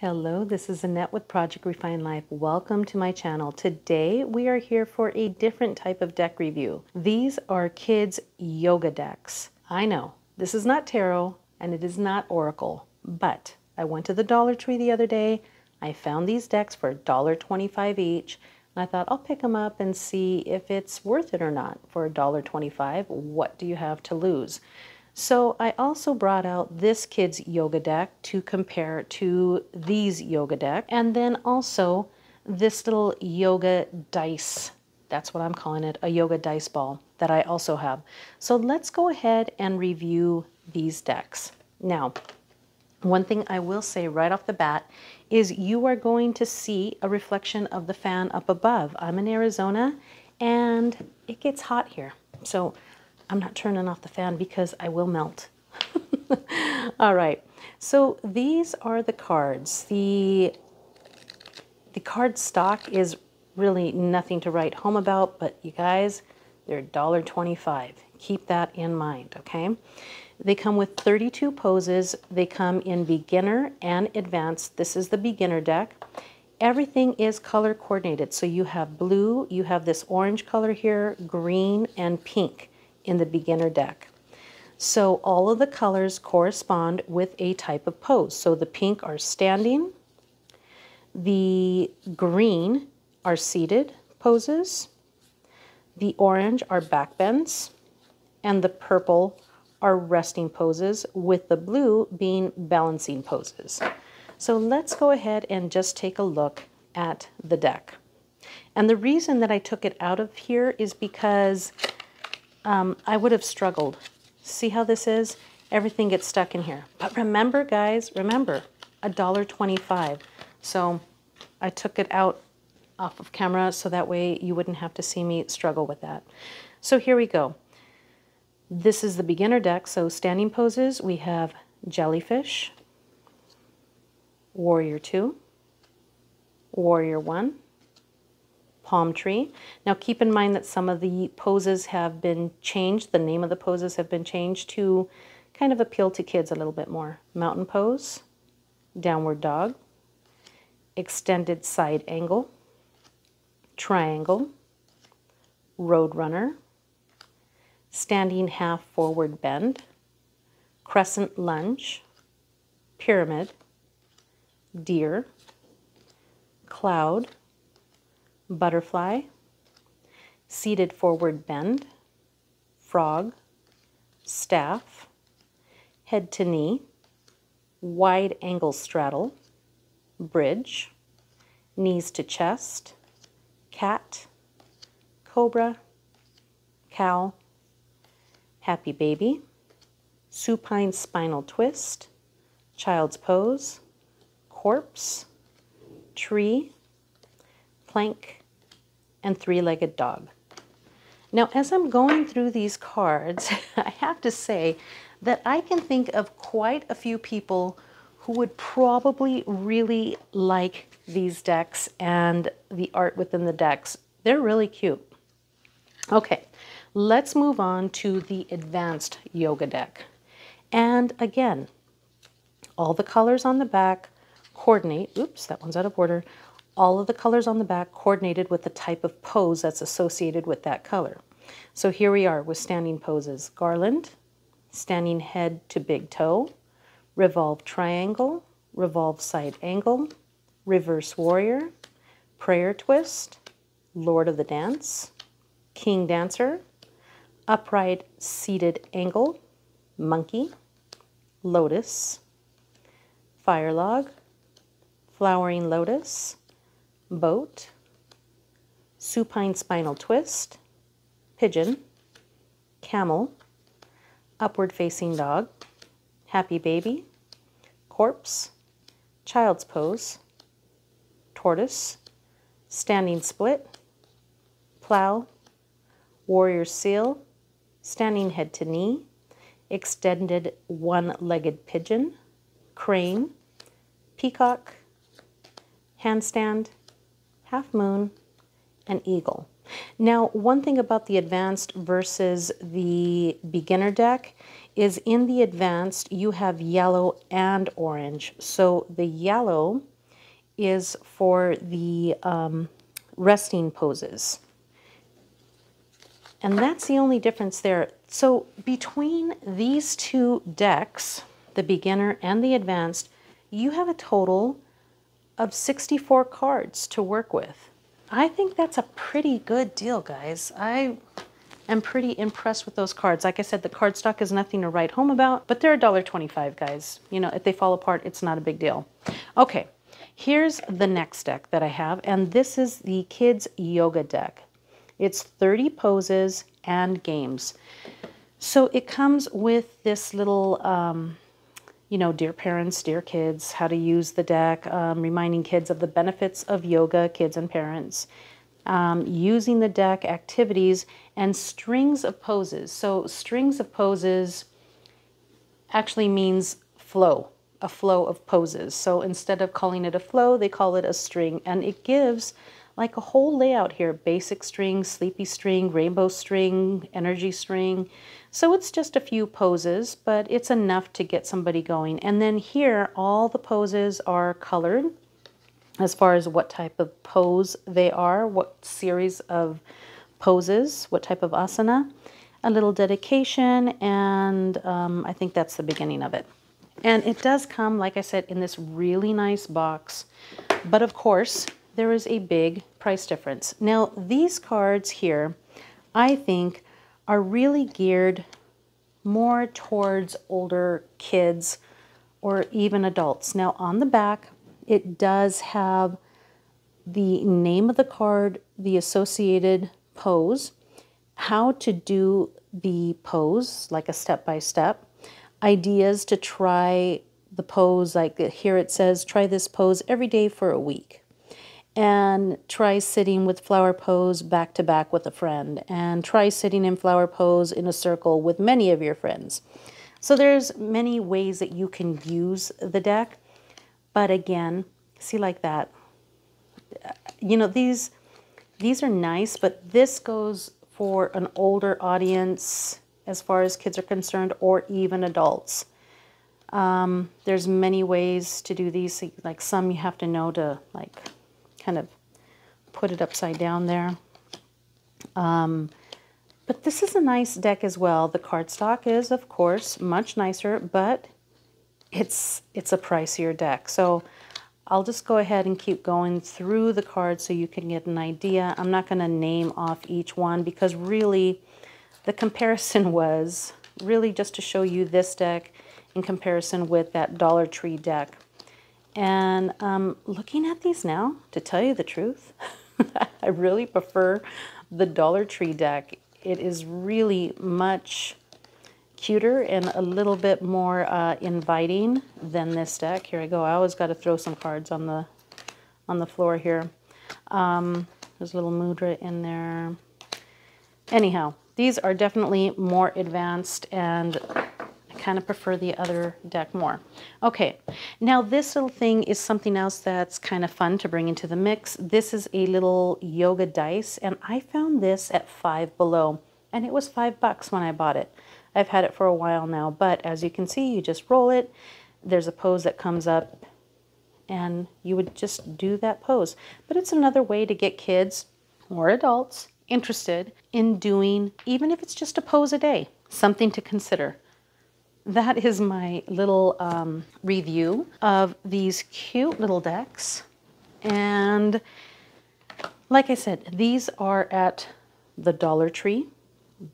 Hello, this is Annette with Project Refined Life. Welcome to my channel. Today we are here for a different type of deck review. These are kids' yoga decks. I know, this is not tarot and it is not oracle, but I went to the Dollar Tree the other day. I found these decks for $1.25 each and I thought I'll pick them up and see if it's worth it or not for $1.25. What do you have to lose? So I also brought out this kid's yoga deck to compare to these yoga deck. And then also this little yoga dice. That's what I'm calling it, a yoga dice ball that I also have. So let's go ahead and review these decks. Now, one thing I will say right off the bat is you are going to see a reflection of the fan up above. I'm in Arizona and it gets hot here. So I'm not turning off the fan because I will melt. All right, so these are the cards. The, the card stock is really nothing to write home about, but you guys, they're $1.25. Keep that in mind, okay? They come with 32 poses. They come in beginner and advanced. This is the beginner deck. Everything is color coordinated. So you have blue, you have this orange color here, green, and pink in the beginner deck. So all of the colors correspond with a type of pose. So the pink are standing, the green are seated poses, the orange are back bends, and the purple are resting poses, with the blue being balancing poses. So let's go ahead and just take a look at the deck. And the reason that I took it out of here is because um, I would have struggled. See how this is? Everything gets stuck in here. But remember, guys, remember, $1.25. So I took it out off of camera so that way you wouldn't have to see me struggle with that. So here we go. This is the beginner deck. So standing poses, we have Jellyfish, Warrior 2, Warrior 1, palm tree. Now keep in mind that some of the poses have been changed. The name of the poses have been changed to kind of appeal to kids a little bit more. Mountain pose, downward dog, extended side angle, triangle, road runner, standing half forward bend, crescent lunge, pyramid, deer, cloud, butterfly, seated forward bend, frog, staff, head to knee, wide angle straddle, bridge, knees to chest, cat, cobra, cow, happy baby, supine spinal twist, child's pose, corpse, tree, plank, and three-legged dog. Now, as I'm going through these cards, I have to say that I can think of quite a few people who would probably really like these decks and the art within the decks. They're really cute. Okay, let's move on to the advanced yoga deck. And again, all the colors on the back coordinate, oops, that one's out of order, all of the colors on the back coordinated with the type of pose that's associated with that color. So here we are with standing poses. Garland, standing head to big toe, revolve triangle, revolve side angle, reverse warrior, prayer twist, lord of the dance, king dancer, upright seated angle, monkey, lotus, fire log, flowering lotus, boat, supine spinal twist, pigeon, camel, upward facing dog, happy baby, corpse, child's pose, tortoise, standing split, plow, warrior seal, standing head to knee, extended one-legged pigeon, crane, peacock, handstand, half moon, and eagle. Now, one thing about the advanced versus the beginner deck is in the advanced, you have yellow and orange. So the yellow is for the um, resting poses. And that's the only difference there. So between these two decks, the beginner and the advanced, you have a total of 64 cards to work with. I think that's a pretty good deal, guys. I am pretty impressed with those cards. Like I said, the card stock is nothing to write home about, but they're $1.25, guys. You know, if they fall apart, it's not a big deal. Okay, here's the next deck that I have, and this is the Kids Yoga deck. It's 30 poses and games. So it comes with this little um, you know, dear parents, dear kids, how to use the deck, um, reminding kids of the benefits of yoga, kids and parents, um, using the deck, activities, and strings of poses. So, strings of poses actually means flow, a flow of poses. So, instead of calling it a flow, they call it a string, and it gives like a whole layout here basic string, sleepy string, rainbow string, energy string. So it's just a few poses, but it's enough to get somebody going. And then here, all the poses are colored as far as what type of pose they are, what series of poses, what type of asana, a little dedication, and um, I think that's the beginning of it. And it does come, like I said, in this really nice box. But of course, there is a big price difference. Now, these cards here, I think, are really geared more towards older kids or even adults. Now on the back, it does have the name of the card, the associated pose, how to do the pose, like a step by step, ideas to try the pose, like here it says, try this pose every day for a week and try sitting with flower pose back to back with a friend and try sitting in flower pose in a circle with many of your friends. So there's many ways that you can use the deck. But again, see like that. You know, these these are nice, but this goes for an older audience as far as kids are concerned or even adults. Um, there's many ways to do these. Like some you have to know to like kind of put it upside down there. Um, but this is a nice deck as well. The cardstock is, of course, much nicer, but it's it's a pricier deck. So I'll just go ahead and keep going through the cards so you can get an idea. I'm not going to name off each one because really the comparison was really just to show you this deck in comparison with that Dollar Tree deck. And um, looking at these now, to tell you the truth, I really prefer the Dollar Tree deck. It is really much cuter and a little bit more uh, inviting than this deck. Here I go. I always got to throw some cards on the on the floor here. Um, there's a little mudra in there. Anyhow, these are definitely more advanced and kind of prefer the other deck more. Okay, now this little thing is something else that's kind of fun to bring into the mix. This is a little yoga dice, and I found this at Five Below, and it was five bucks when I bought it. I've had it for a while now, but as you can see, you just roll it. There's a pose that comes up, and you would just do that pose. But it's another way to get kids or adults interested in doing, even if it's just a pose a day, something to consider that is my little um, review of these cute little decks. And like I said, these are at the Dollar Tree,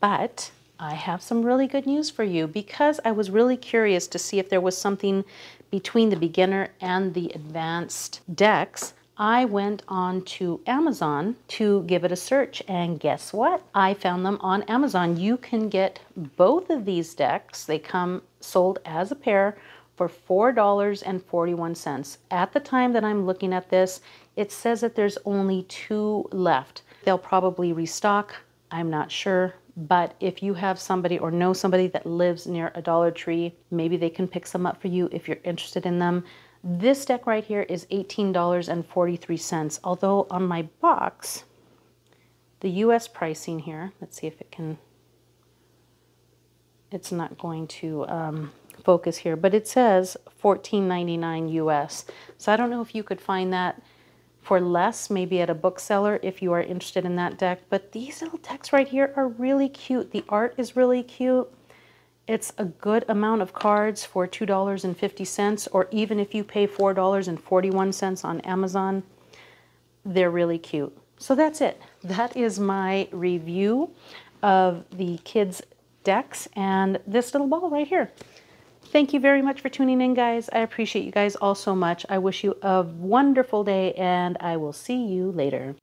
but I have some really good news for you because I was really curious to see if there was something between the beginner and the advanced decks I went on to Amazon to give it a search, and guess what? I found them on Amazon. You can get both of these decks. They come sold as a pair for $4.41. At the time that I'm looking at this, it says that there's only two left. They'll probably restock, I'm not sure, but if you have somebody or know somebody that lives near a Dollar Tree, maybe they can pick some up for you if you're interested in them. This deck right here is $18.43, although on my box, the US pricing here. Let's see if it can, it's not going to um, focus here, but it says $14.99 US. So I don't know if you could find that for less, maybe at a bookseller if you are interested in that deck. But these little decks right here are really cute. The art is really cute. It's a good amount of cards for $2.50, or even if you pay $4.41 on Amazon, they're really cute. So that's it. That is my review of the kids' decks and this little ball right here. Thank you very much for tuning in, guys. I appreciate you guys all so much. I wish you a wonderful day, and I will see you later.